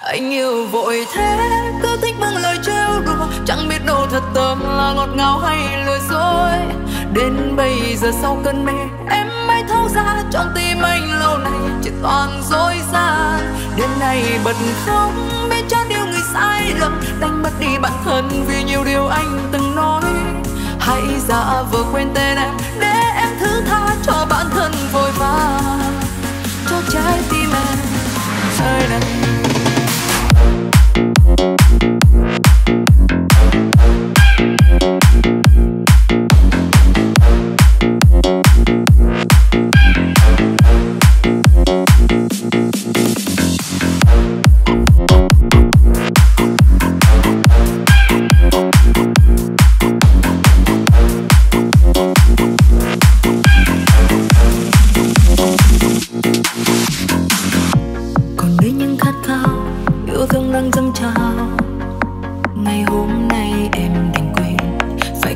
anh yêu vội thế, cứ thích bằng lời trêu đùa. Chẳng biết đâu thật tâm là ngọt ngào hay lừa dối. Đến bây giờ sau cơn mê, em mới thấu ra trong tim anh lâu nay. Chỉ toàn dối gian đến nay bật khóc biết cho điều người sai lầm. Đánh mất đi bản thân vì nhiều điều anh từng nói. Hãy giả vờ quên tên em, để em thứ tha cho bản thân vội vã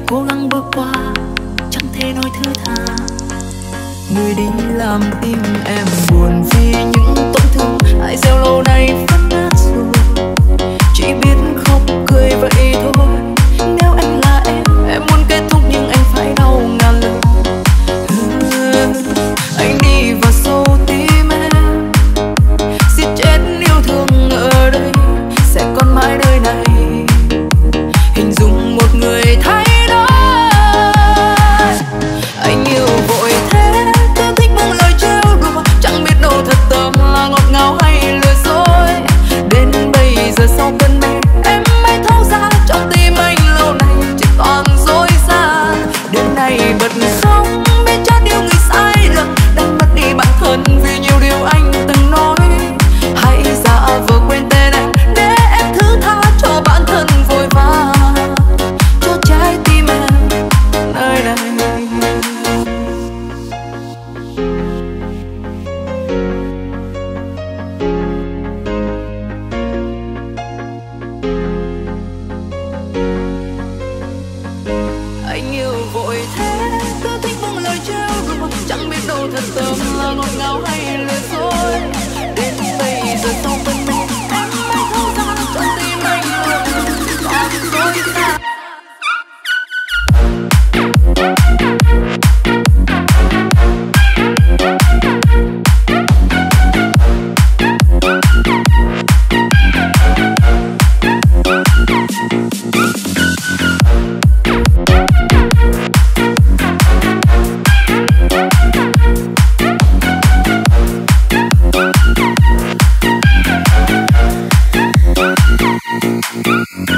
cố gắng bước qua, chẳng thể nói thứ tha. Người đi làm tim em buồn vì những là ngọt ngào hay lừa dối. Đến bây giờ sau bên mình em mãi thấu rằng trong tim anh luôn. Anh dối ta Thank.